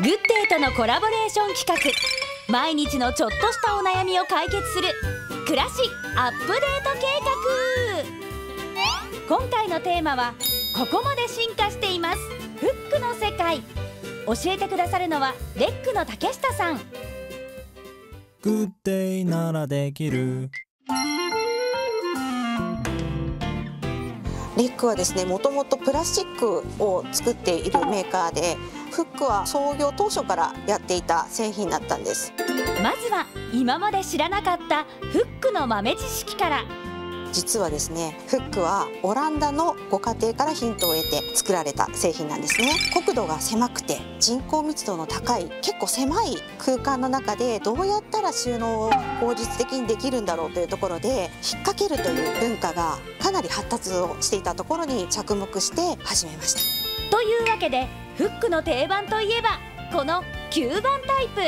グッデイとのコラボレーション企画。毎日のちょっとしたお悩みを解決する。暮らしアップデート計画。今回のテーマはここまで進化しています。フックの世界。教えてくださるのはレックの竹下さん。グッデイならできる。レックはですねもともとプラスチックを作っているメーカーでフックは創業当初からやっていた製品だったんです。まずは今まで知らなかったフックの豆知識から。実はですねフックはオランダのご家庭からヒントを得て作られた製品なんですね。国土が狭くて人口密度の高い結構狭い空間の中でどうやったら収納を効率的にできるんだろうというところで引っ掛けるという文化がかなり発達をしていたところに着目して始めました。というわけでフックの定番といえばこの吸盤タイプ。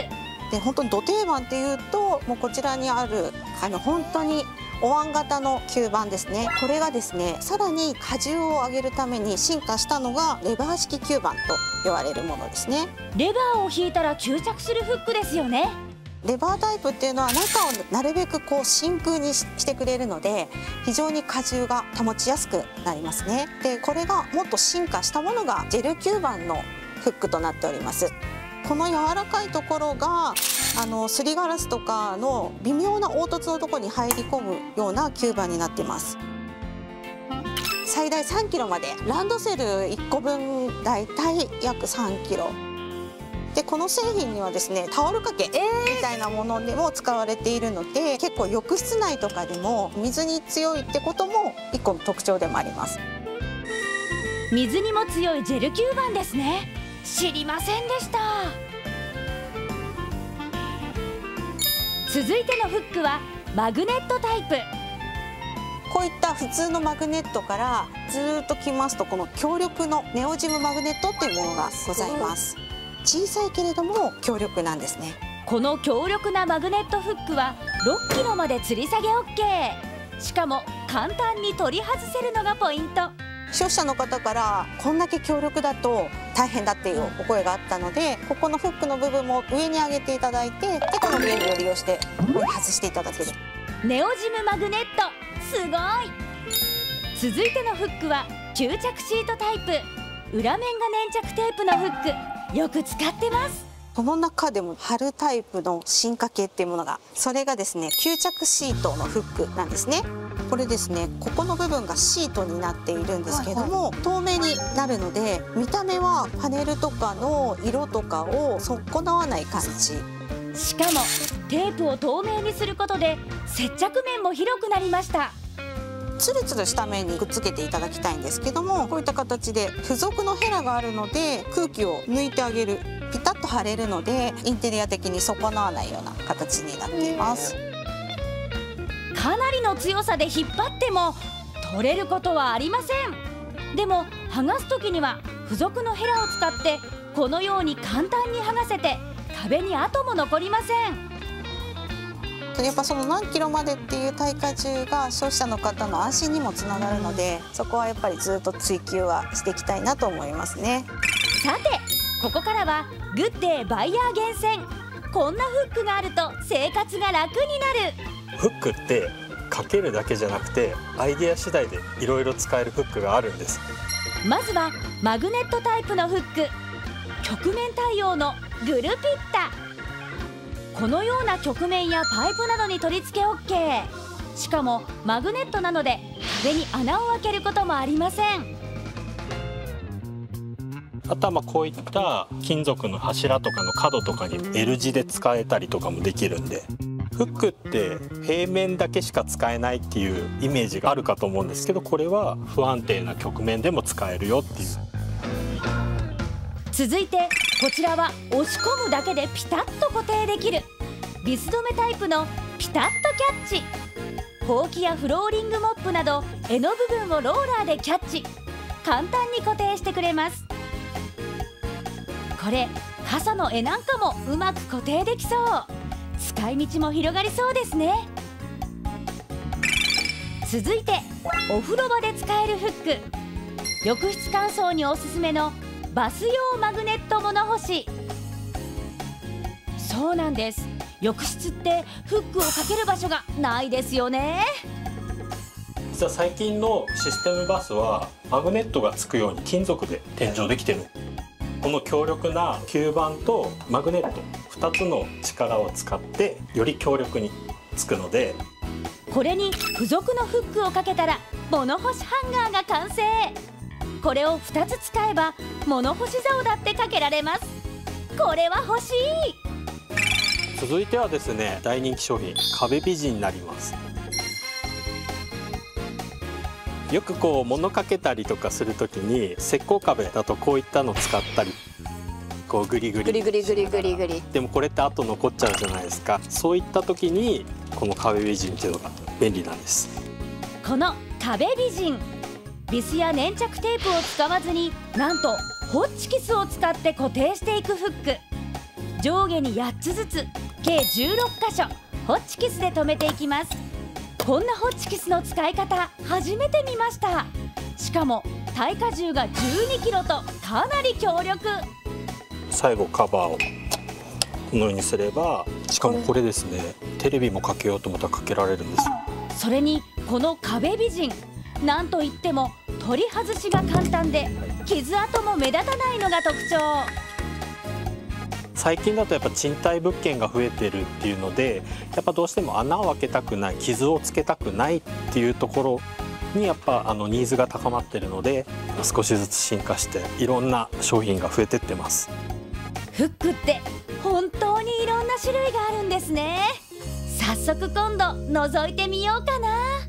で本当に土定番っていうともうこちらにあるあの本当にお椀型の吸盤ですね。これがですねさらに荷重を上げるために進化したのがレバー式吸盤と言われるものですね。レバーを引いたら吸着するフックですよね。レバータイプっていうのは中をなるべくこう真空にしてくれるので非常に荷重が保ちやすくなりますね。でこれがもっと進化したものがジェル吸盤のフックとなっております。この柔らかいところがあのすりガラスとかの微妙な凹凸のところに入り込むような吸盤になっています。最大3キロまで。ランドセル1個分だいたい約3キロ。でこの製品にはですねタオル掛けみたいなものでも使われているので、結構浴室内とかでも水に強いってことも一個の特徴でもあります。水にも強いジェル吸盤ですね。知りませんでした。続いてのフックはマグネットタイプ。こういった普通のマグネットからずっときますとこの強力のネオジムマグネットっていうものがございます。小さいけれども強力なんですね。この強力なマグネットフックは6キロまで吊り下げ OK しかも簡単に取り外せるのがポイント消費者の方からこんだけ強力だと大変だっていうお声があったのでここのフックの部分も上に上げていただいてでこの原理を利用して外していただける。ネオジムマグネット。すごい。続いてのフックは吸着シートタイプ。裏面が粘着テープのフック。よく使ってます。この中でも貼るタイプの進化系っていうものがそれがですね吸着シートのフックなんですねこれですねここの部分がシートになっているんですけども、透明になるので見た目はパネルとかの色とかを損なわない感じ。しかもテープを透明にすることで接着面も広くなりました。ツルツルした面にくっつけていただきたいんですけどもこういった形で付属のヘラがあるので空気を抜いてあげる。ピタッと貼れるのでインテリア的に損なわないような形になっていますかなりの強さで引っ張っても取れることはありません。でも剥がす時には付属のヘラを使ってこのように簡単に剥がせて壁に跡も残りません。やっぱその何キロまでっていう耐荷重が消費者の方の安心にもつながるのでそこはやっぱりずっと追求はしていきたいなと思いますね。さてここからはグッデイバイヤー厳選。こんなフックがあると生活が楽になる。フックってかけるだけじゃなくてアイデア次第でいろいろ使えるフックがあるんです。まずはマグネットタイプのフック。曲面対応のグルピッタ。このような曲面やパイプなどに取り付け OK しかもマグネットなので壁に穴を開けることもありません。あとはまあこういった金属の柱とかの角とかに L 字で使えたりとかもできるんでフックって平面だけしか使えないっていうイメージがあるかと思うんですけどこれは不安定な曲面でも使えるよっていう。続いてこちらは押し込むだけでピタッと固定できるビス止めタイプのピタッとキャッチ。ほうきやフローリングモップなど柄の部分をローラーでキャッチ。簡単に固定してくれます。これ傘の柄なんかもうまく固定できそう。使い道も広がりそうですね。続いてお風呂場で使えるフック。浴室乾燥におすすめのバス用マグネット物干し。そうなんです。浴室ってフックをかける場所がないですよね。実は最近のシステムバスはマグネットがつくように金属で天井できてる。この強力な吸盤とマグネット2つの力を使ってより強力につくのでこれに付属のフックをかけたら物干しハンガーが完成。これを2つ使えば物干し竿だってかけられます。これは欲しい。続いてはですね大人気商品壁美人になりますよくこう物かけたりとかするときに石膏壁だとこういったの使ったりこうグリグリ。グリグリグリグリグリ。でもこれって後残っちゃうじゃないですか。そういった時にこの壁美人っていうのが便利なんです。この壁美人。ビスや粘着テープを使わずになんとホッチキスを使って固定していくフック。上下に8つずつ計16箇所ホッチキスで留めていきますこんなホッチキスの使い方初めて見ました。しかも耐荷重が12キロとかなり強力。最後カバーをこのようにすればしかもこれですねテレビもかけようと思ったらかけられるんです。それにこの壁美人なんといっても取り外しが簡単で傷跡も目立たないのが特徴最近だとやっぱ賃貸物件が増えてるっていうのでやっぱどうしても穴を開けたくない傷をつけたくないっていうところにやっぱあのニーズが高まってるので少しずつ進化していろんな商品が増えてってます。フックって本当にいろんな種類があるんですね。早速今度覗いてみようかな。